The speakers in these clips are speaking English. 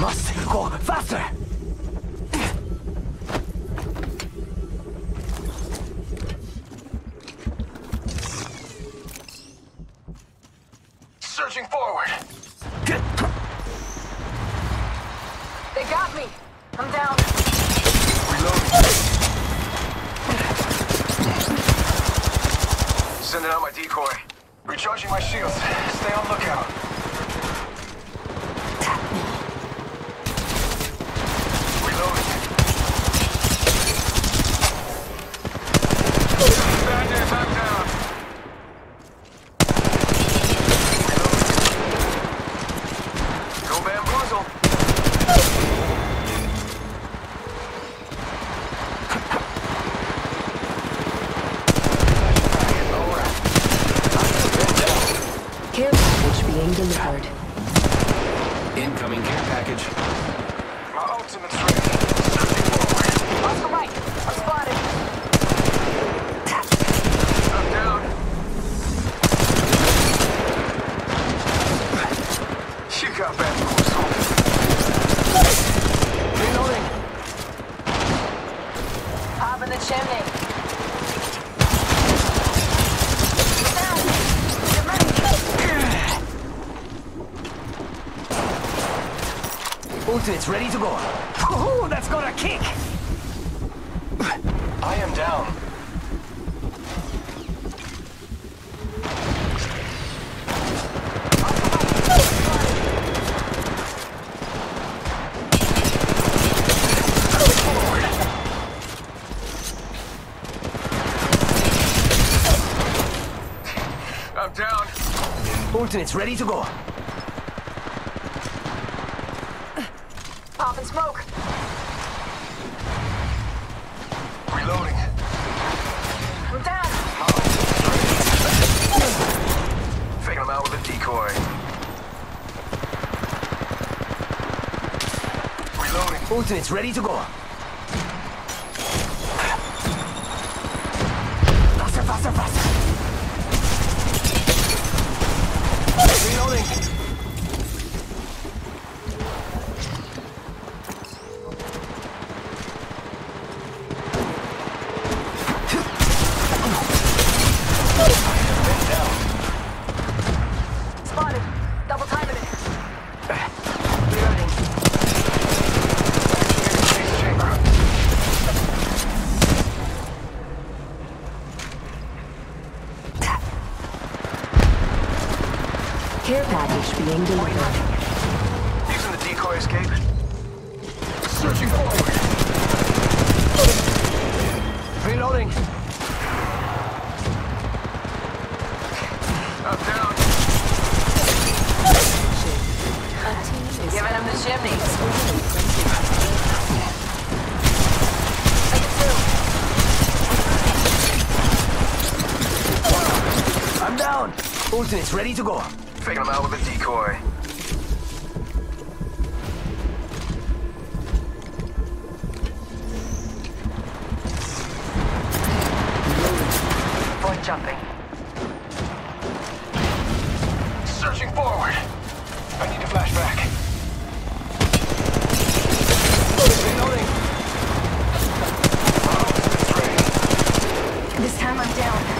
Must go faster! Searching forward! Get. They got me! I'm down! Reloading. Sending out my decoy. Recharging my shields. Stay on lookout. Delivered. Incoming care package. My ultimate's ready. Searching. Off the right. I'm spotted. I'm down. You got bamboozled. Reloading. Pop in the chimney. Down. Get ready. Ultimate's ready to go. Ooh, that's got a kick! I am down. I'm down. Ultimate's ready to go. Pop and smoke. Reloading. I'm down. Faking him out with a decoy. Reloading. Ultimate's ready to go. Faster, faster, faster! Reloading! Spotted. Double timing it. Reloading. Chase chamber. Care package Using the decoy escape. Searching forward. Reloading. I'm down. Giving him the chimney. I'm down. Ultimate's ready to go. Faking him out with a decoy. Point jumping. Searching forward. I need a flashback. Reloading. My ultimate's ready. This time I'm down.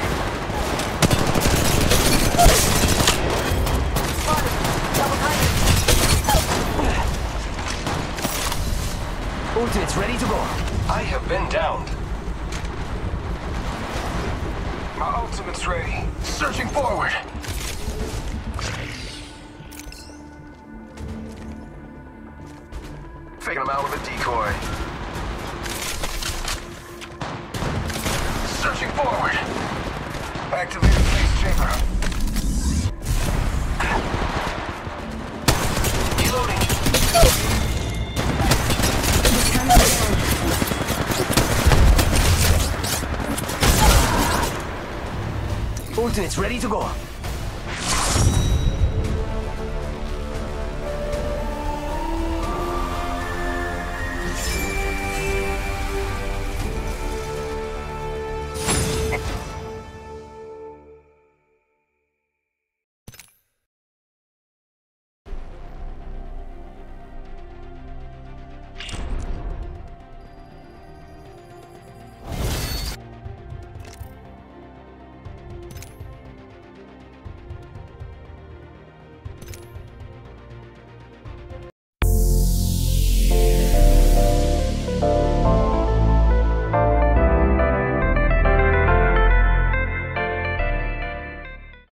Ultimate's ready to go. I have been downed. My ultimate's ready. Searching forward. Faking him out with a decoy. Searching forward. Activating chase chamber. Ultimate's ready to go.